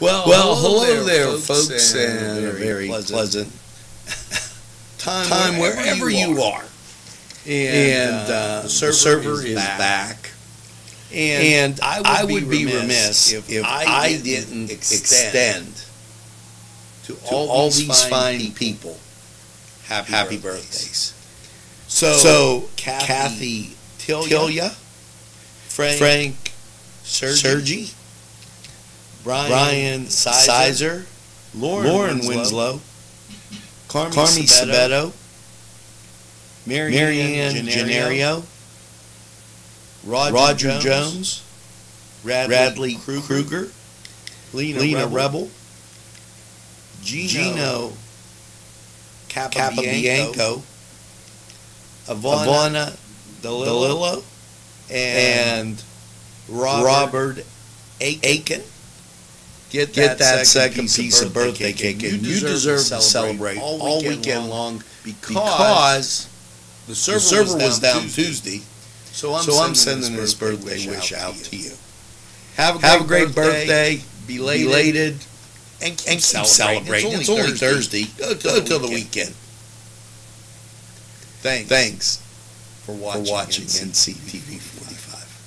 Well, Well, hello, there, folks, and, a very pleasant, time, time wherever, you are. And, uh, the server, is back. And, I would, be, remiss if, I didn't extend, to all, these fine people, happy, happy birthdays. So, So, Kathy Kathy Tilya, Frank, Frank Sergi, Brian, Brian Sizer, Sizer, Lauren, Lauren Winslow, Winslow, Carmi, Carmi Sabeto, Sabeto, Marianne Marianne Gennario, Roger, Roger Jones, Jones, Radley, Radley Kruger, Kruger, Lena, Lena Rebel, Rebel, Gino, Gino Capobianco, Capobianco, Ivana, Ivana DeLillo, DeLillo, and, and Robert, Robert Aiken. Aiken. Get Get that second piece of birthday cake, and you deserve to celebrate all weekend long because the the server, server was down, Tuesday. Tuesday. So I'm, So I'm sending, sending this birthday, wish out to you. Have a great, Have a great birthday, belated, belated, and keep, and keep celebrating. It's only Thursday. Go Go till the weekend. weekend. Thanks, Thanks for for watching, watching NC. NCTV 45.